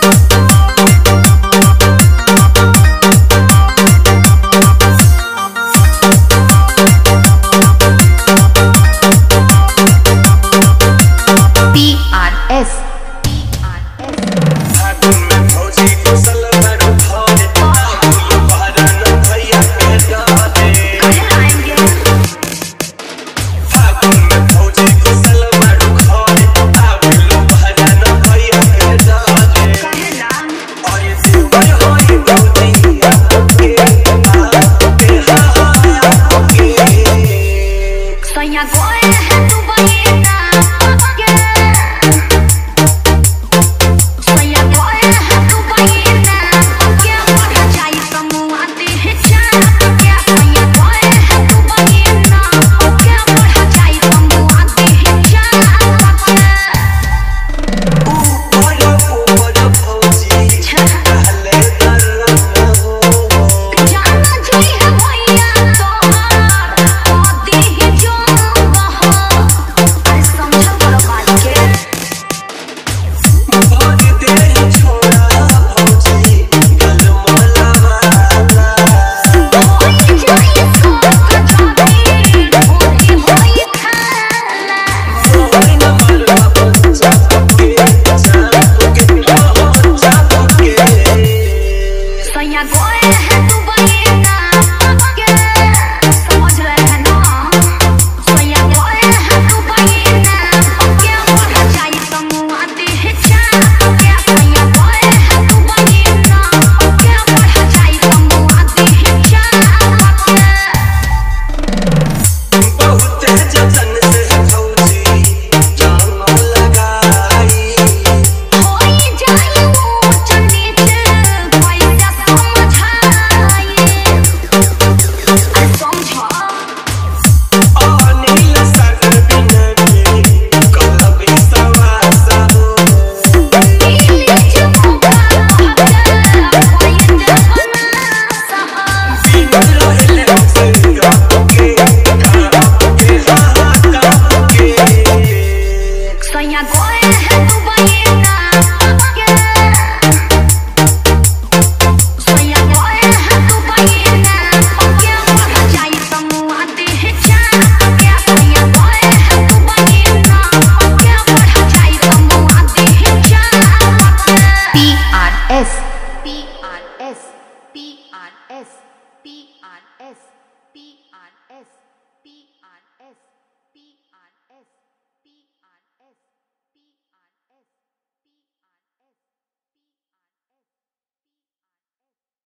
PRS. I go